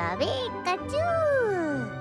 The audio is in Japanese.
カピカチュー。